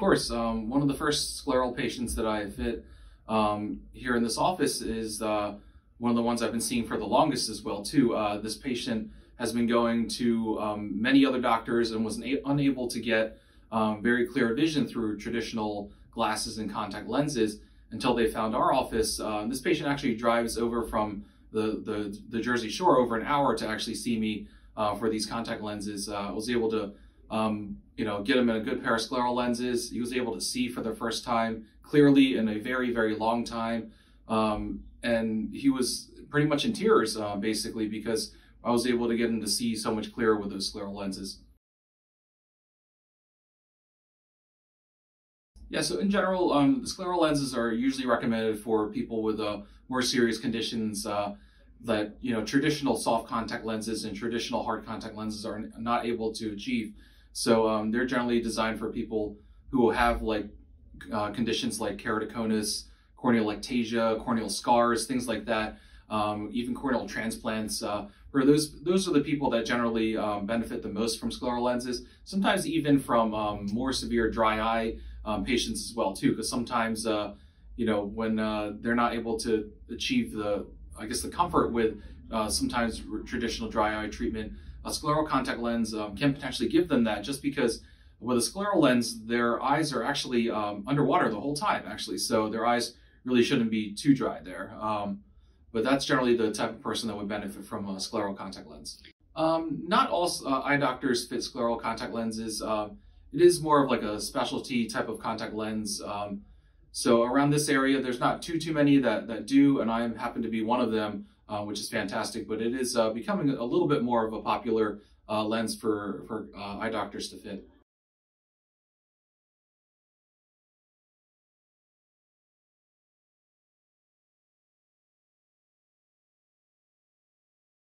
course. Um, one of the first scleral patients that I fit um, here in this office is uh, one of the ones I've been seeing for the longest as well too. Uh, this patient has been going to um, many other doctors and was unable to get um, very clear vision through traditional glasses and contact lenses until they found our office. Uh, this patient actually drives over from the, the, the, Jersey Shore over an hour to actually see me uh, for these contact lenses. Uh, I was able to um, you know, get him in a good pair of scleral lenses. He was able to see for the first time clearly in a very, very long time. Um, and he was pretty much in tears, uh, basically, because I was able to get him to see so much clearer with those scleral lenses. Yeah, so in general, um, scleral lenses are usually recommended for people with uh, more serious conditions uh, that you know traditional soft contact lenses and traditional hard contact lenses are not able to achieve. So um, they're generally designed for people who have like uh, conditions like keratoconus, corneal ectasia, corneal scars, things like that, um, even corneal transplants. Uh, those those are the people that generally um, benefit the most from scleral lenses. Sometimes even from um, more severe dry eye um, patients as well too, because sometimes uh, you know when uh, they're not able to achieve the I guess the comfort with uh, sometimes traditional dry eye treatment a scleral contact lens um, can potentially give them that just because with a scleral lens, their eyes are actually um, underwater the whole time, actually. So their eyes really shouldn't be too dry there. Um, but that's generally the type of person that would benefit from a scleral contact lens. Um, not all uh, eye doctors fit scleral contact lenses. Uh, it is more of like a specialty type of contact lens. Um, so around this area, there's not too, too many that, that do, and I happen to be one of them uh, which is fantastic. But it is uh, becoming a little bit more of a popular uh, lens for, for uh, eye doctors to fit.